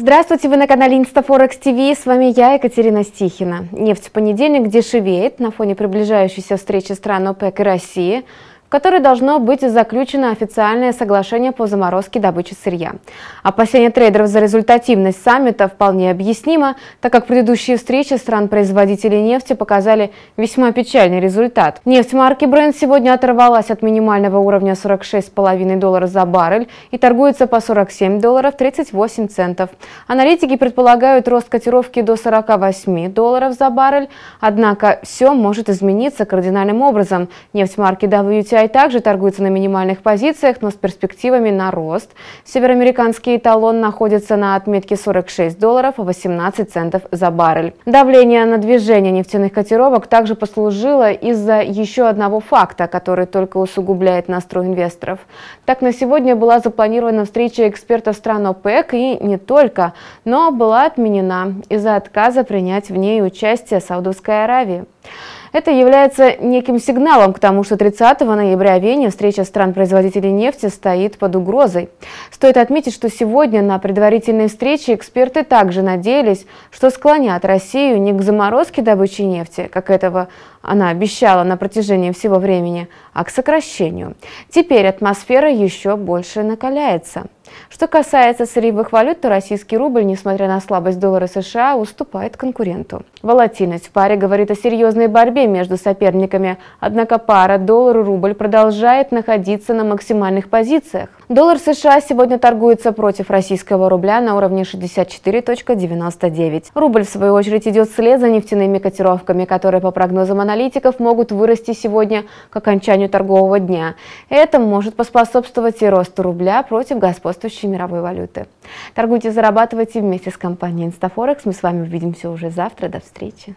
Здравствуйте, вы на канале Instaforex TV, с вами я, Екатерина Стихина. Нефть в понедельник дешевеет на фоне приближающейся встречи стран ОПЕК и России в которой должно быть заключено официальное соглашение по заморозке добычи сырья. Опасения трейдеров за результативность саммита вполне объяснимо, так как предыдущие встречи стран-производителей нефти показали весьма печальный результат. Нефть марки Brent сегодня оторвалась от минимального уровня 46,5 долларов за баррель и торгуется по 47 долларов 38 центов. Аналитики предполагают рост котировки до 48 долларов за баррель, однако все может измениться кардинальным образом. Нефть марки WTI WTI также торгуется на минимальных позициях, но с перспективами на рост. Североамериканский эталон находится на отметке 46 долларов 18 центов за баррель. Давление на движение нефтяных котировок также послужило из-за еще одного факта, который только усугубляет настрой инвесторов. Так, на сегодня была запланирована встреча экспертов стран ОПЕК и не только, но была отменена из-за отказа принять в ней участие Саудовской Аравии. Это является неким сигналом к тому, что 30 ноября в Вене встреча стран-производителей нефти стоит под угрозой. Стоит отметить, что сегодня на предварительной встрече эксперты также надеялись, что склонят Россию не к заморозке добычи нефти, как этого она обещала на протяжении всего времени, а к сокращению. Теперь атмосфера еще больше накаляется. Что касается сырьевых валют, то российский рубль, несмотря на слабость доллара США, уступает конкуренту. Волатильность в паре говорит о серьезной борьбе между соперниками, однако пара доллар-рубль продолжает находиться на максимальных позициях. Доллар США сегодня торгуется против российского рубля на уровне 64.99. Рубль, в свою очередь, идет вслед за нефтяными котировками, которые, по прогнозам аналитиков, могут вырасти сегодня к окончанию торгового дня. Это может поспособствовать и росту рубля против господствующей мировой валюты. Торгуйте, зарабатывайте вместе с компанией Instaforex. Мы с вами увидимся уже завтра. До встречи.